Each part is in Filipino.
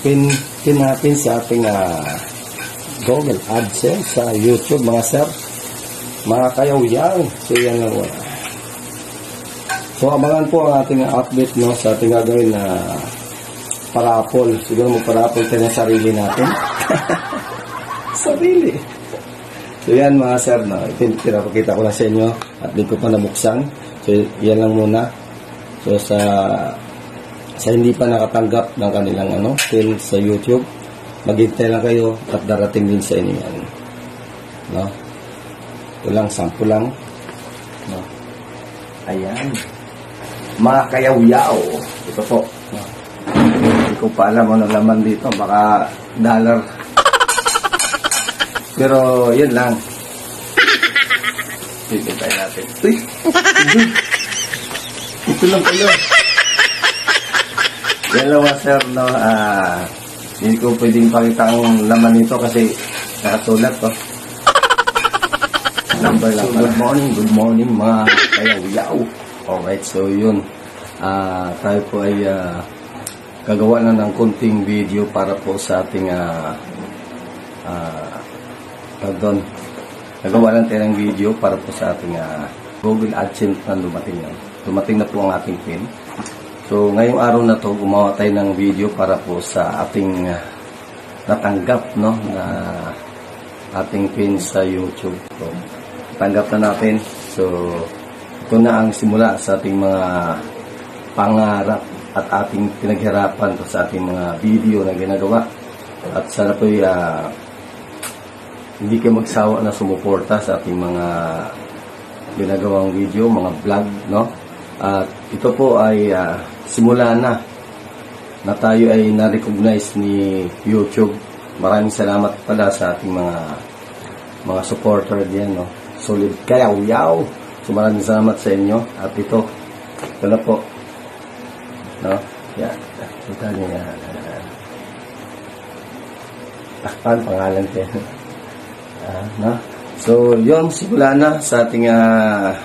pin, pin natin sa ating uh, Google AdSense sa YouTube mga sir. Mga kayaw-yaw. So yan lang wala. So abangan po ang ating update no, sa ating gagawin na parapol. Siguro mo parapol tayo ng sarili natin. sarili. So yan mga sir, no, pinapakita ko na sa inyo at di ko pa nabuksan. So yan lang muna. So sa sa hindi pa nakatanggap ng kanilang ano, pin sa YouTube, maghintay lang kayo at darating din sa inyo yan. No? Ito lang, sample lang. No? Ayan. Mga kayaw-yaw. Ito po. No? Hindi ko pa alam ano laman dito. Baka dollar. Pero, yun lang. Hintay natin. Uy! Ito lang kayo. Mga sir, no, ah, hindi ko pwedeng pakita ang laman nito kasi nakasulat to. Number lang. So, good morning, good morning mga kayaw-yaw. Alright, so yun. Ah, tayo po ay ah, gagawa na ng kunting video para po sa ating ah, ah, pardon. Gagawa lang tayo ng video para po sa ating ah, Google AdSense na dumating yan. Dumating na po ang ating pin. So, ngayong araw na to, gumawa tayo ng video para po sa ating uh, natanggap, no, na ating pin sa YouTube. So, tanggap na natin. So, ito na ang simula sa ating mga pangarap at ating pinaghirapan sa ating mga video na ginagawa. At sana po uh, hindi kayo magsawa na sumuporta sa ating mga ginagawang video, mga vlog, no? At ito po ay uh, simula na na tayo ay na-recognize ni YouTube. Maraming salamat pala sa ating mga mga supporter diyan, no. Solid kayaw yaw. So maraming salamat sa inyo at ito ito na po. No? Yan. Kita niyo yan. Takpan pangalan ko. Ah, no? So, yon simula na sa ating uh,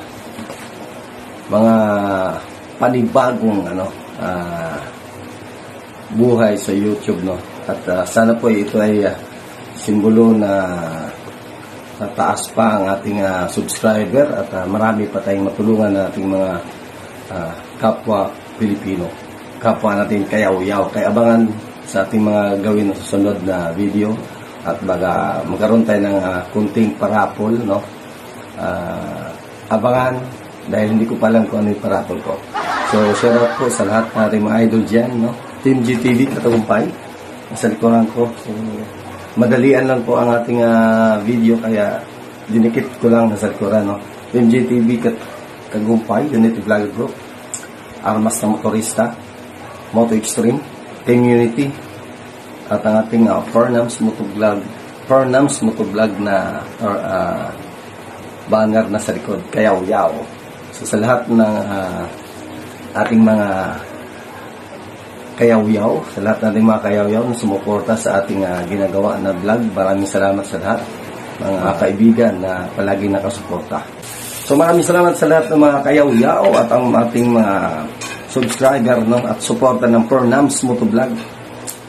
mga panibagong ano uh, buhay sa YouTube no? At uh, sana po ito ay uh, simbolo na tataas pa ang ating uh, subscriber at uh, marami pa tayong matulungan na ating mga uh, kapwa Pilipino kapwa natin kayaw-yaw. Kaya abangan sa ating mga gawin na susunod na video at baga magkaroon tayo ng uh, kunting parapol no? Uh, abangan dahil hindi ko pa alam kung ano yung parapol ko. So, shout out po sa lahat natin mga idol dyan, no? Team GTV, katagumpay. Sa likuran ko. So, madalian lang po ang ating uh, video, kaya dinikit ko lang sa likuran, no? Team GTV, katagumpay, Unity Vlog Group, Armas na Motorista, Moto Extreme, Team Unity, at ang ating uh, Fernams Motovlog, Fernams Motovlog na or, uh, banner na sa likod, kayaw-yaw. So sa lahat ng uh, ating mga kayaw-yaw, sa lahat ng ating mga kayaw-yaw na sumuporta sa ating uh, ginagawa na vlog, maraming salamat sa lahat mga kaibigan na palagi nakasuporta. So maraming salamat sa lahat ng mga kayaw-yaw at ang ating mga subscriber no, at suporta ng Pronams Motovlog.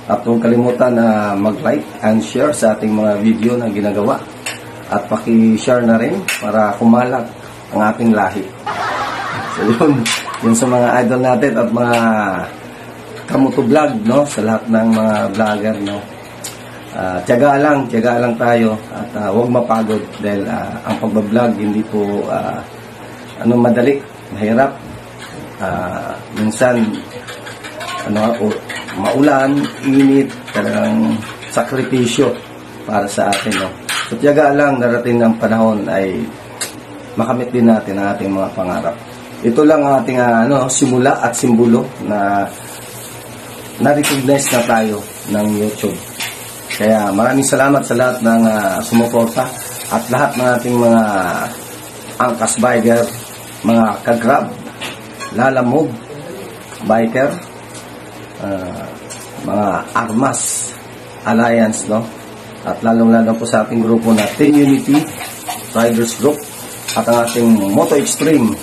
At huwag kalimutan na mag-like and share sa ating mga video na ginagawa. At paki-share na rin para kumalat ang ating lahi. So yun, yun sa mga idol natin at mga kamuto vlog, no? Sa lahat ng mga vlogger, no? Uh, tiyaga lang, tiyaga lang tayo at uh, huwag mapagod dahil uh, ang pagbablog hindi po uh, ano madali, mahirap. Uh, minsan ano maulan, init, talagang sakripisyo para sa atin, no? So, tiyaga lang, darating ng panahon ay makamit din natin ang ating mga pangarap. Ito lang ang ating uh, ano, simula at simbolo na na-recognize na tayo ng YouTube. Kaya maraming salamat sa lahat ng uh, sumuporta at lahat ng ating mga angkas biker, mga kagrab, lalamog, biker, uh, mga armas, alliance, no? At lalong-lalo po sa ating grupo na Team Unity Riders Group at ang ating Moto Extreme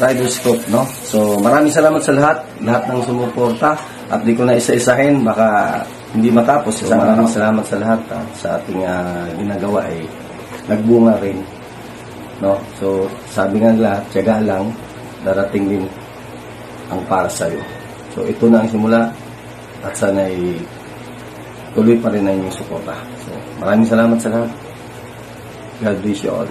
Riders Group, no? So, maraming salamat sa lahat, lahat ng sumuporta At di ko na isa-isahin, baka hindi matapos. So, maraming salamat sa lahat ah, sa ating ah, ginagawa ay nagbunga rin. No? So, sabi nga nila, tiyaga lang, darating din ang para sa'yo. So, ito na ang simula at sana'y tuloy pa rin ang inyong suporta. So, maraming salamat sa lahat. God bless you all.